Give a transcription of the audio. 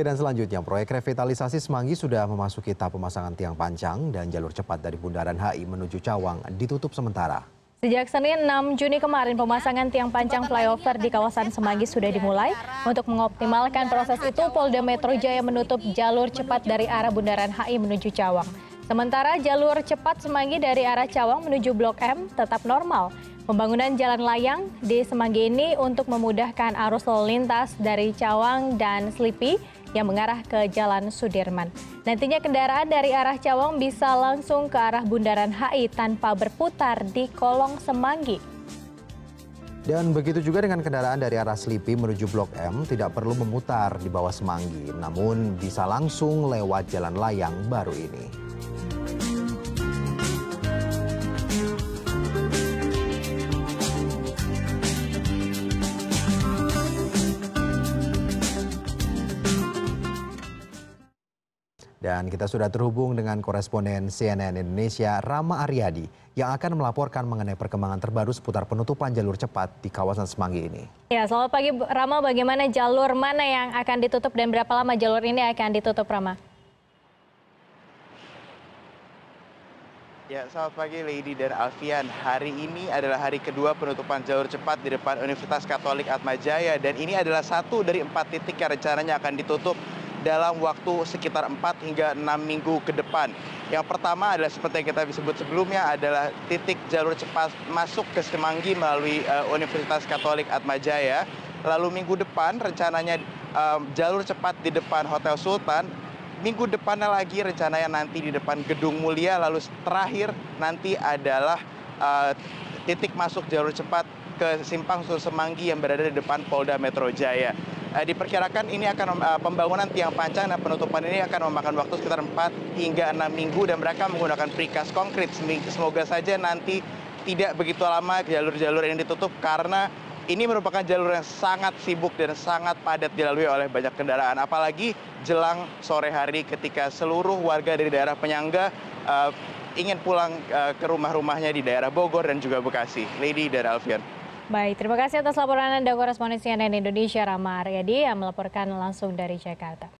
Ya, dan selanjutnya, proyek revitalisasi Semanggi sudah memasuki tahap pemasangan tiang pancang dan jalur cepat dari Bundaran HI menuju Cawang ditutup sementara. Sejak Senin 6 Juni kemarin, pemasangan tiang pancang flyover di kawasan Semanggi sudah dimulai. Untuk mengoptimalkan proses itu, Polda Metro Jaya menutup jalur cepat dari arah Bundaran HI menuju Cawang. Sementara jalur cepat Semanggi dari arah Cawang menuju Blok M tetap normal. Pembangunan jalan layang di Semanggi ini untuk memudahkan arus lalu lintas dari Cawang dan Slipi yang mengarah ke Jalan Sudirman. Nantinya kendaraan dari arah Cawang bisa langsung ke arah Bundaran HI tanpa berputar di kolong Semanggi. Dan begitu juga dengan kendaraan dari arah Slipi menuju Blok M tidak perlu memutar di bawah Semanggi, namun bisa langsung lewat jalan layang baru ini. Dan kita sudah terhubung dengan koresponden CNN Indonesia Rama Aryadi yang akan melaporkan mengenai perkembangan terbaru seputar penutupan jalur cepat di kawasan Semanggi ini. Ya, selamat pagi Rama. Bagaimana jalur mana yang akan ditutup dan berapa lama jalur ini akan ditutup Rama? Ya, selamat pagi Lady dan Alfian. Hari ini adalah hari kedua penutupan jalur cepat di depan Universitas Katolik Atmajaya dan ini adalah satu dari empat titik yang rencananya akan ditutup dalam waktu sekitar 4 hingga 6 minggu ke depan. Yang pertama adalah seperti yang kita sebut sebelumnya adalah titik jalur cepat masuk ke Semanggi melalui uh, Universitas Katolik Atmajaya. Lalu minggu depan rencananya um, jalur cepat di depan Hotel Sultan. Minggu depannya lagi rencananya nanti di depan Gedung Mulia. Lalu terakhir nanti adalah uh, titik masuk jalur cepat ke Simpang Sur Semanggi yang berada di depan Polda Metro Jaya. Eh, diperkirakan ini akan eh, pembangunan tiang pancang dan penutupan ini akan memakan waktu sekitar 4 hingga 6 minggu dan mereka menggunakan precast konkret. Semoga saja nanti tidak begitu lama jalur-jalur ini ditutup karena ini merupakan jalur yang sangat sibuk dan sangat padat dilalui oleh banyak kendaraan. Apalagi jelang sore hari ketika seluruh warga dari daerah penyangga uh, ingin pulang uh, ke rumah-rumahnya di daerah Bogor dan juga Bekasi. Lady dan Alfian. Baik, terima kasih atas laporan Anda korespondensi CNN Indonesia Rama Aryadi yang melaporkan langsung dari Jakarta.